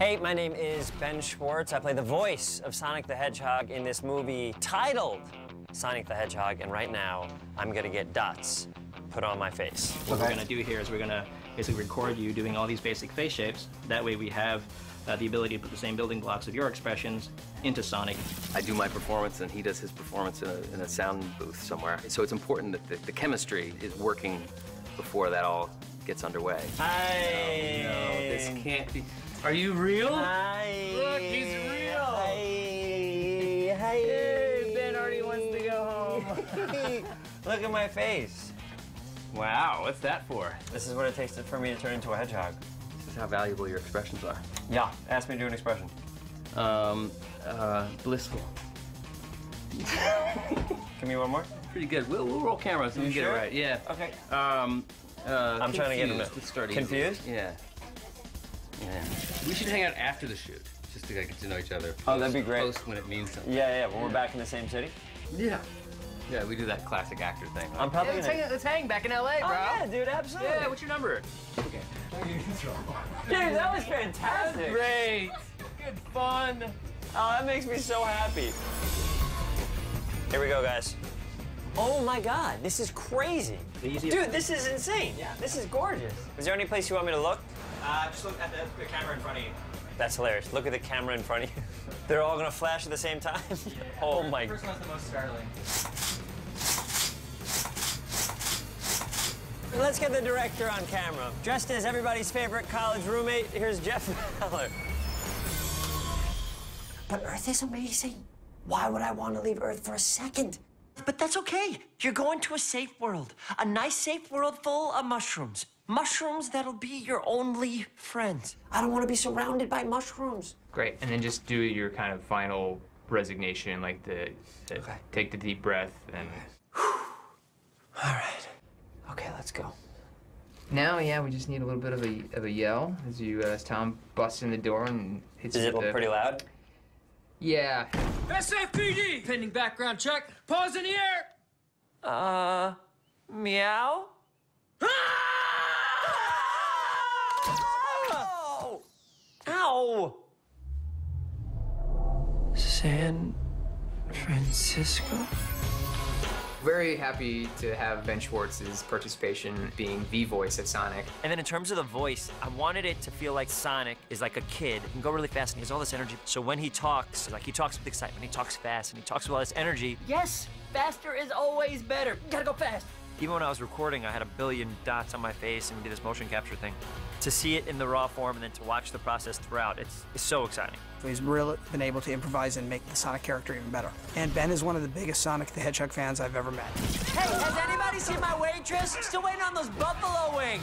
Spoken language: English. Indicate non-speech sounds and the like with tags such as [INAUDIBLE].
Hey, my name is Ben Schwartz. I play the voice of Sonic the Hedgehog in this movie titled Sonic the Hedgehog, and right now I'm gonna get dots put on my face. What we're gonna do here is we're gonna basically record you doing all these basic face shapes. That way we have uh, the ability to put the same building blocks of your expressions into Sonic. I do my performance and he does his performance in a, in a sound booth somewhere. So it's important that the, the chemistry is working before that all gets underway. Hi. No, this can't be. Are you real? Hi. Look, he's real. Hi. Hi. Hey, Ben already wants to go home. [LAUGHS] Look at my face. wow, what's that for? This is what it takes for me to turn into a hedgehog. This is how valuable your expressions are. Yeah, ask me to do an expression. Um, uh, blissful. [LAUGHS] Give me one more. Pretty good. We'll, we'll roll cameras and You we get sure? it right. Yeah. Okay. Um, uh, I'm trying to get him confused. to- Let's easy. confused? Yeah. Yeah. We should hang out after the shoot, just to get to know each other. Oh, that'd be great. Post when it means something. Yeah, yeah. When we're back in the same city, Yeah. Yeah, we do that classic actor thing. right? I'm probably let's, gonna. hang, let's hang back in LA, oh, bro. Oh yeah, dude, absolutely. Yeah, what's your number? Okay. dude, that was fantastic. Great. Good fun. Oh, that makes me so happy. Here we go, guys. Oh my God, this is crazy. Dude, this is insane. Yeah. This is gorgeous. Is there any place you want me to look? Uh, just look at the, the camera in front of you. That's hilarious. Look at the camera in front of you. [LAUGHS] They're all gonna flash at the same time. [LAUGHS] oh my. First one's the most startling. Let's get the director on camera. Dressed as everybody's favorite college roommate, here's Jeff Fowler. But Earth is amazing. Why would I want to leave Earth for a second? But that's okay. You're going to a safe world. A nice, safe world full of mushrooms. Mushrooms that'll be your only friends. I don't want to be surrounded by mushrooms. Great. And then just do your kind of final resignation, like the, the Okay. take the deep breath and All right. Okay, let's go. now, yeah, we just need a little bit of a of a yell as you uh, as Tom busts in the door and hits Is you it with the- pretty loud? Yeah. SFPD! Pending background check. Pause in the air. Uh, meow? Ow! San Francisco? Very happy to have Ben Schwartz's participation being the voice of Sonic. And then in terms of the voice, I wanted it to feel like Sonic is like a kid. He can go really fast and he has all this energy. So when he talks, like he talks with excitement, he talks fast, and he talks with all this energy. Yes, faster is always better. Gotta go fast. Even when I was recording, I had a billion dots on my face and we did this motion capture thing. To see it in the raw form and then to watch the process throughout, it's, it's so exciting. He's really been able to improvise and make the Sonic character even better. And Ben is one of the biggest Sonic the Hedgehog fans I've ever met. Hey, has anybody seen my waitress? Still waiting on those buffalo wings.